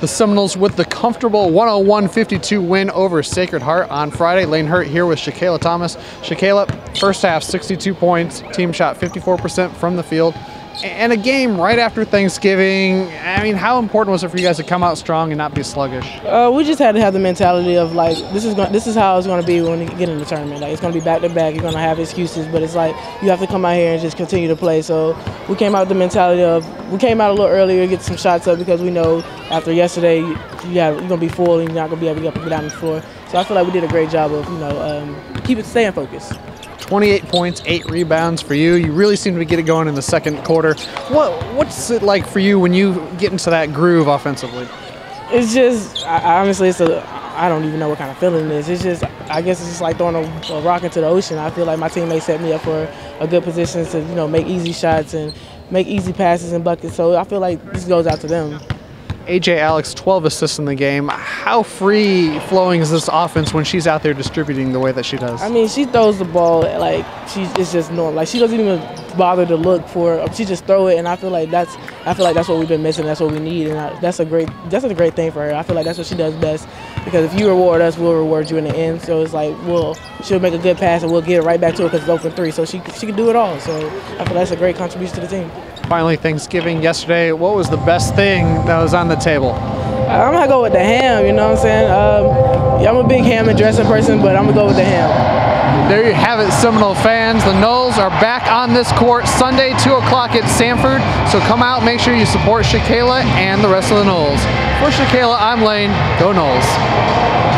The Seminoles with the comfortable 101-52 win over Sacred Heart on Friday. Layne Herdt here with Shakayla Thomas. Shakayla, first half 62 points, team shot 54% from the field and a game right after Thanksgiving. I mean, how important was it for you guys to come out strong and not be sluggish? Uh, we just had to have the mentality of like this is going, this is how it's going to be when we get in the tournament. Like it's going to be back to back. You're going to have excuses, but it's like you have to come out here and just continue to play. So we came out with the mentality of we came out a little earlier, get some shots up because we know after yesterday, yeah, you're going to be full and you're not going to be able to get up and get down the floor. So I feel like we did a great job of you know um, keep it staying focused. 28 points, eight rebounds for you. You really seem to get it going in the second quarter. What what's it like for you when you get into that groove offensively? It's just I, honestly, it's a I don't even know what kind of feeling it is. It's just I guess it's just like throwing a, a rock into the ocean. I feel like my teammates set me up for a good position to you know make easy shots and make easy passes and buckets. So I feel like this goes out to them. AJ Alix, 12 assists in the game. How free flowing is this offense when she's out there distributing the way that she does? I mean, she throws the ball like she's it's just normal. Like she doesn't even bother to look for. She just throw it, and I feel like that's I feel like that's what we've been missing. That's what we need, and I, that's a great that's a great thing for her. I feel like that's what she does best because if you reward us, we'll reward you in the end. So it's like we'll she'll make a good pass and we'll get it right back to her because it's open three. So she she can do it all. So I feel that's a great contribution to the team finally Thanksgiving yesterday. What was the best thing that was on the table? I'm gonna go with the ham. You know what I'm saying? Um, I'm a big ham and dressing person, but I'm gonna go with the ham. There you have it, Seminole fans. The Noles are back on this court Sunday, 2 o'clock at Sanford. So come out, make sure you support Shakayla and the rest of the Noles. For Shakayla, I'm Layne. Go Noles.